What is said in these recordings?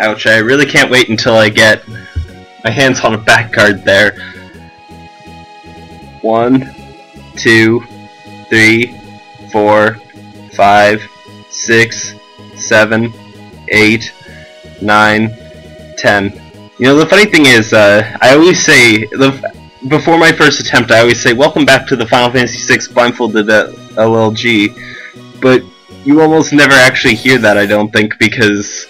Ouch, I really can't wait until I get my hands on a Back Guard there. One, two, three, four, five, six, seven, eight, nine, ten. You know, the funny thing is, uh, I always say, the, before my first attempt, I always say, welcome back to the Final Fantasy VI Blindfolded uh, LLG, but you almost never actually hear that, I don't think, because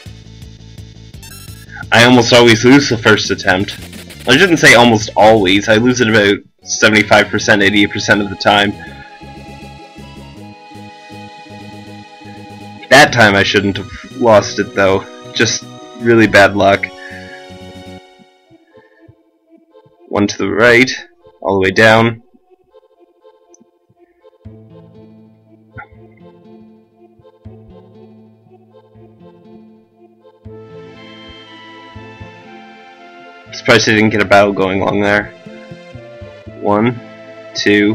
I almost always lose the first attempt. I shouldn't say almost always, I lose it about 75%, 80% of the time. That time I shouldn't have lost it though, just really bad luck. One to the right, all the way down. Surprised I didn't get a battle going along there. One, two.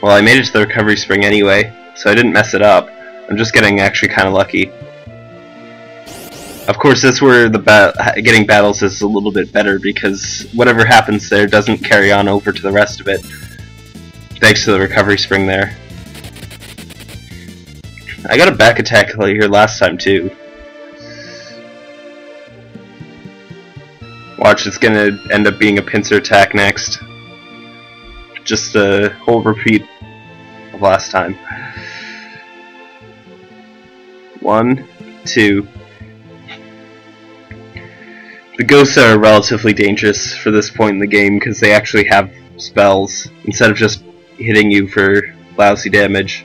Well, I made it to the recovery spring anyway, so I didn't mess it up. I'm just getting actually kind of lucky. Of course, that's where the ba getting battles is a little bit better because whatever happens there doesn't carry on over to the rest of it. Thanks to the recovery spring there. I got a back attack here last time too. Watch, it's gonna end up being a pincer attack next. Just a whole repeat of last time. One, two. The ghosts are relatively dangerous for this point in the game because they actually have spells instead of just hitting you for lousy damage.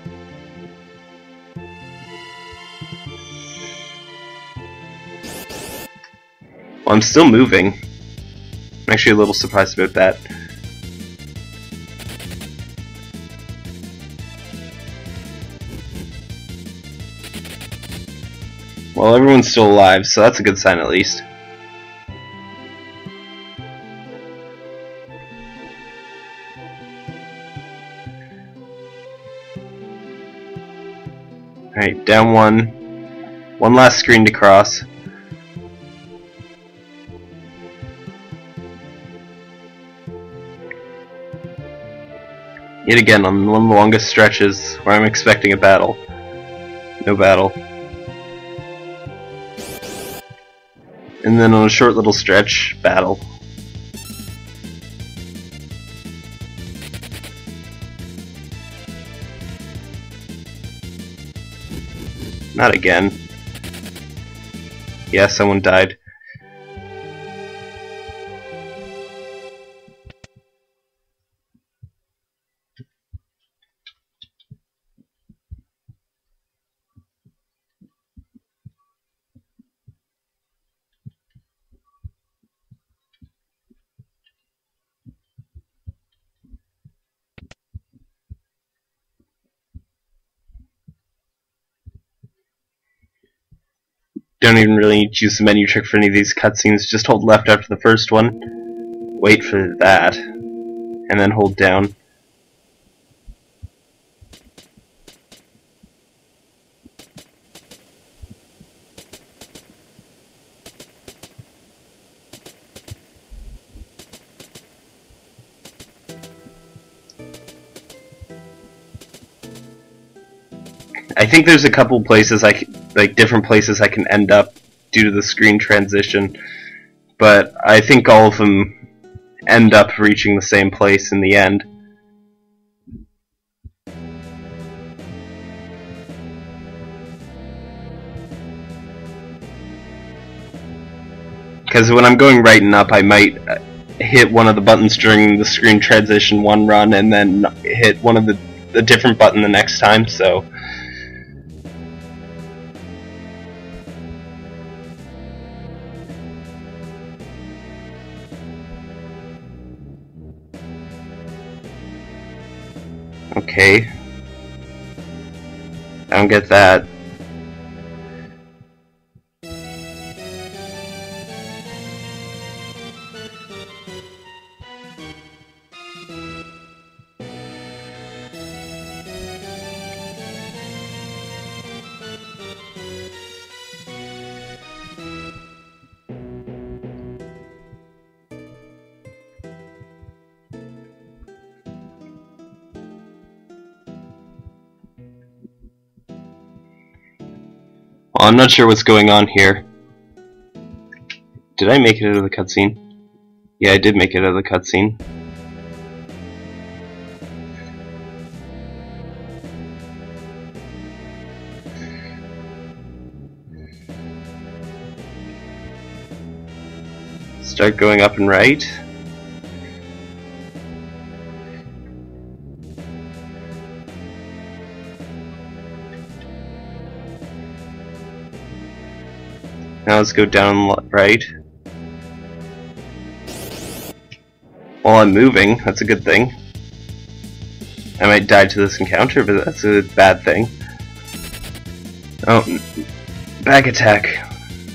I'm still moving. I'm actually a little surprised about that. Well, everyone's still alive, so that's a good sign at least. Alright, down one. One last screen to cross. Yet again, on one of the longest stretches where I'm expecting a battle. No battle. And then on a short little stretch, battle. Not again. Yeah, someone died. Don't even really need to use the menu trick for any of these cutscenes, just hold left after the first one, wait for that, and then hold down. I think there's a couple places I like different places I can end up due to the screen transition, but I think all of them end up reaching the same place in the end. Because when I'm going right and up, I might uh, hit one of the buttons during the screen transition one run, and then hit one of the a different button the next time. So Okay. I don't get that. Well, I'm not sure what's going on here. Did I make it out of the cutscene? Yeah, I did make it out of the cutscene. Start going up and right. Now let's go down right. While I'm moving, that's a good thing. I might die to this encounter, but that's a bad thing. Oh, back attack.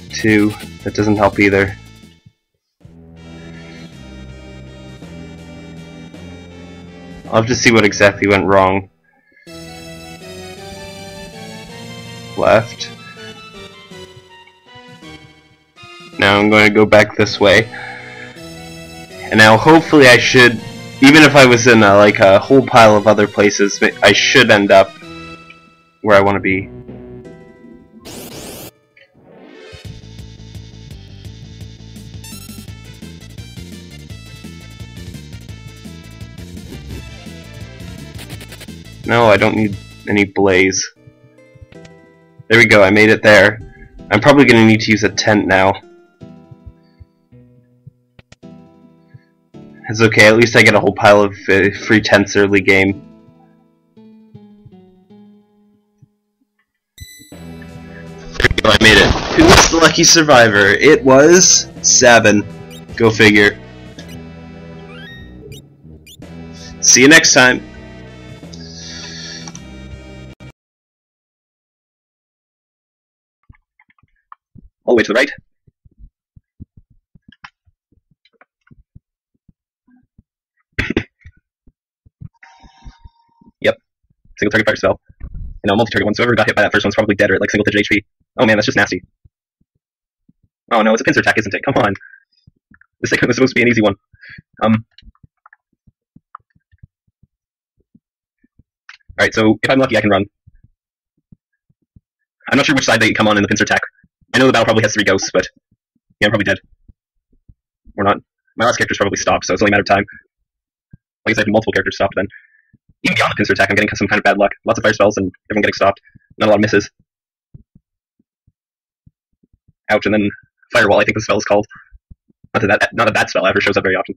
Two. That doesn't help either. I'll have to see what exactly went wrong. Left. Now I'm going to go back this way. And now hopefully I should, even if I was in a, like a whole pile of other places, I should end up where I want to be. No, I don't need any blaze. There we go, I made it there. I'm probably going to need to use a tent now. It's okay, at least I get a whole pile of uh, free tents early game. There we go, I made it. Who was the lucky survivor? It was... Sabin. Go figure. See you next time. All the way to the right. Single target fire spell. You know, multi-target one, so whoever got hit by that first one's probably dead or at like single digit HP. Oh man, that's just nasty. Oh no, it's a pincer attack, isn't it? Come on. The second was supposed to be an easy one. Um. Alright, so if I'm lucky, I can run. I'm not sure which side they come on in the pincer attack. I know the battle probably has three ghosts, but yeah, I'm probably dead. Or not. My last character's probably stopped, so it's only a matter of time. Like I said, multiple characters stopped then even beyond the pincer attack, I'm getting some kind of bad luck. Lots of fire spells and everyone getting stopped. Not a lot of misses. Ouch, and then Firewall, I think the spell is called. Not that, that, not that that spell ever shows up very often.